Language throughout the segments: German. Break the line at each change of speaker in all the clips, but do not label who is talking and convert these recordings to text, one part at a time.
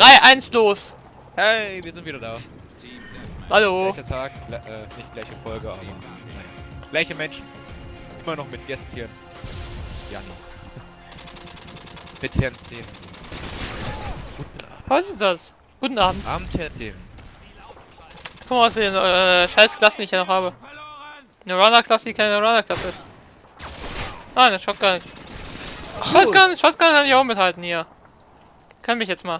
3-1 los.
Hey, wir sind wieder da.
Hallo.
Gleicher Tag, äh, nicht gleiche Folge, aber naja. Gleiche Menschen. Immer noch mit Gästchen. Jan. mit Herrn 10.
Was ist das? Guten Abend.
Abend, Herr 10.
Guck mal, was für eine äh, scheiß Klasse die ich hier noch habe. Eine Runner-Klasse, die keine Runner-Klasse ist. Ah, eine Shotgun. Shotgun, Shotgun kann ich auch mithalten hier. Kann mich jetzt mal.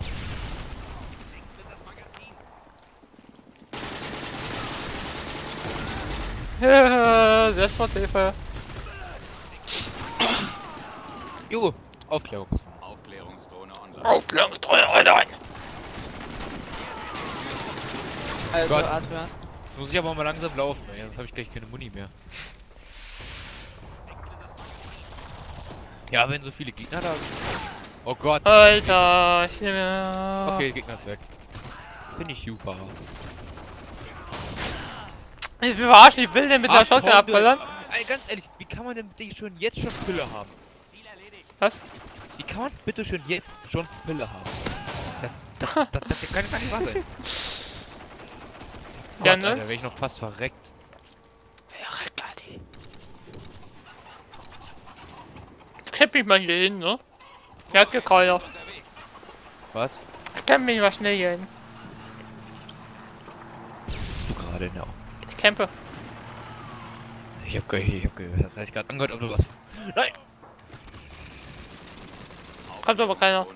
Ja, Selbstmordhilfe.
Jo, Aufklärung.
Aufklärungsdrohne online.
Aufklärungstreue online.
Also,
Gott.
Adrian.
Jetzt muss ich aber mal langsam laufen, ey, sonst habe ich gleich keine Muni mehr. Ja, wenn so viele Gegner da sind. Oh Gott.
Alter, ich nehme.
Okay, Gegner ist weg. Finde ich super.
Ich will verarschen, ich will den mit der Shotgun
komm,
abballern.
Ey, ganz ehrlich, wie kann man denn bitte schon jetzt schon Pille haben?
Was?
Wie kann man bitte schon jetzt schon Pille haben? Das, das, das, das kann nicht wahr sein.
Ja, ne?
Alter, wäre ich noch fast verreckt.
Klepp mich mal hier hin, ne? Ja, keiner.
Was?
Klepp mich mal schnell hier hin.
Bist du gerade in der...
Ich campe.
Ich hab gehört, ich hab gehört, das ich gerade angehört, ob du was... Nein!
Kommt aber keiner.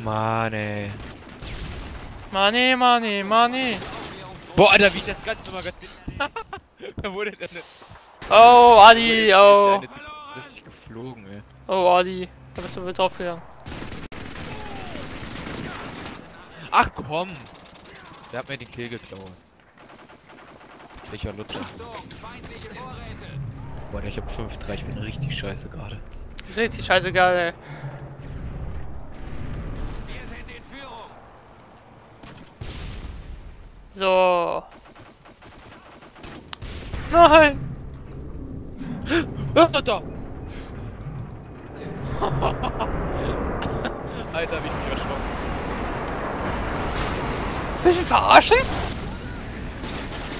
Mann, ey.
Money, money, money.
Boah, Alter, wie ich das ganze Magazin... da wurde der eine...
Oh, Adi, oh.
Richtig geflogen, ey.
Oh, Adi. Da bist du mit draufgegangen.
Ach komm! Der hat mir den Kill geklaut. Sicher Luther. Boah, ich hab 5-3, ich bin richtig scheiße gerade.
Richtig
in Führung.
So. Nein!
Ah, da, da! Alter, wie ich mich erschrocken.
Mich verarschen?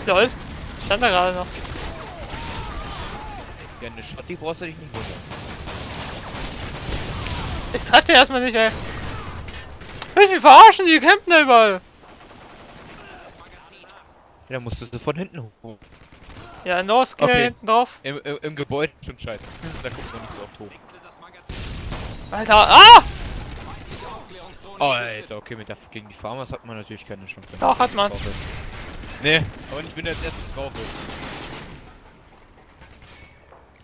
Lol. Stand da gerade noch.
Ja, eine Schotti brauchst du dich nicht wundern.
Ich treff den erstmal nicht, ey. Mich verarschen? Die campen da überall.
Ja, dann musstest du von hinten hoch.
Ja, no Skill
Okay.
hinten drauf.
Im, im, Im Gebäude schon scheiße. Da guckt man nicht so oft hoch.
Alter, ah!
Oh, Alter, okay, mit der, gegen die Farmers hat man natürlich keine Chance.
Doch, hat man.
Nee, aber ich bin als erstes drauf.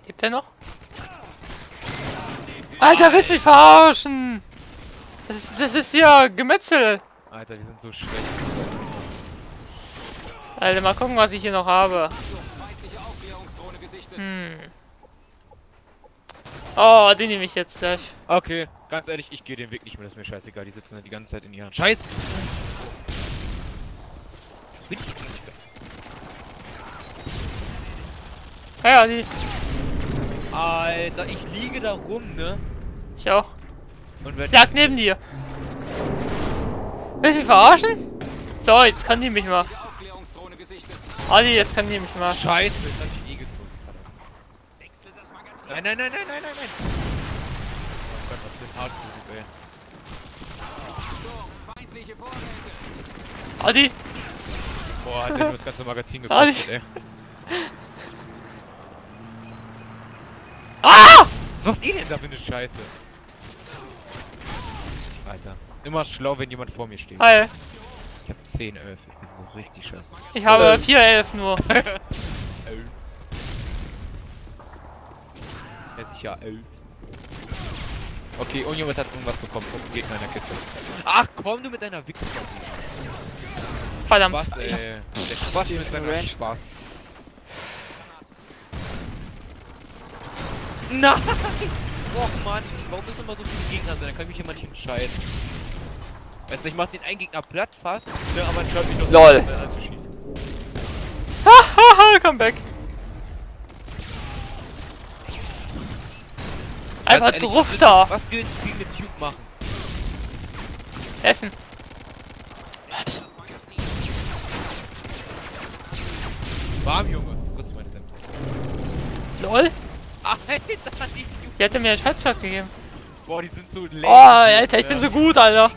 Lebt der noch? Alter, willst du mich verarschen? Das ist, das ist hier Gemetzel.
Alter, wir sind so schlecht.
Alter, mal gucken, was ich hier noch habe. Hm. Oh, den nehme ich jetzt gleich.
Okay, ganz ehrlich, ich gehe den Weg nicht mehr, das ist mir scheißegal, die sitzen da die ganze Zeit in ihren Scheiß. Bin ich
Ja, die.
Alter, ich liege da rum, ne?
Ich auch.
Und wenn
Ich lag neben dir. Willst du mich verarschen? So, jetzt kann die mich mal. Adi, jetzt kann die mich mal.
Scheiße, jetzt hab ich eh
Magazin.
Nein, nein, nein, nein, nein, nein, nein. Gott, was für ein Hardcore, ey.
Feindliche Vorräte.
Adi,
Boah, hat der nur das ganze Magazin gekostet, ey.
Ah!
Was macht ihr denn da für eine Scheiße? Alter. Immer schlau, wenn jemand vor mir steht.
hi.
Ich hab 10, 11. Ich bin so richtig scheiße.
Ich habe 4 11 nur.
11. Er ist ja 11. Okay, irgendjemand hat irgendwas bekommen. Oh, Gegner in der Kiste. Ach komm du mit deiner Wichse.
Verdammt.
Was, ey. Der Spaß mit seiner
Range.
Spaß. Nein! Och Mann, warum müssen immer so viele Gegner sein? Da kann ich mich immer nicht entscheiden. Weißt du, ich mach den einen Gegner platt fast, ne, aber ich mich noch
Lol.
so anzuschießen.
Haha, come back. Einfach
Ganz ehrlich,
drauf da.
Was will ein Spiel mit Tube machen?
Essen.
Warm, Junge. Was ist meine denn?
LOL?
Alter, die,
Die hätte mir einen Headshot gegeben.
boah, die sind so leer.
Oh, Alter, ich bin so gut, Alter.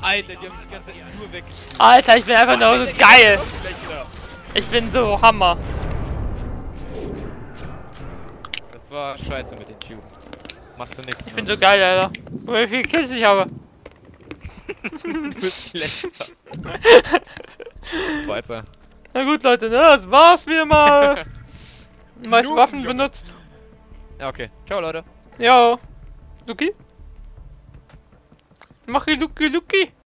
Alter, die haben mich die ganze Zeit nur weggeschickt.
Alter, ich bin einfach nur so geil. Ich bin so Hammer.
Das war scheiße mit den Typen. Machst du nix.
Ich bin so geil, Alter. Guck mal, wie viele Kills ich habe.
Du bist letzter. Weiter.
Na gut, Leute, ne? Das war's wieder mal. Meist Waffen
Junge.
benutzt.
Ja, okay. Ciao, Leute.
Jo. Luki? Mach ich Luki Luki?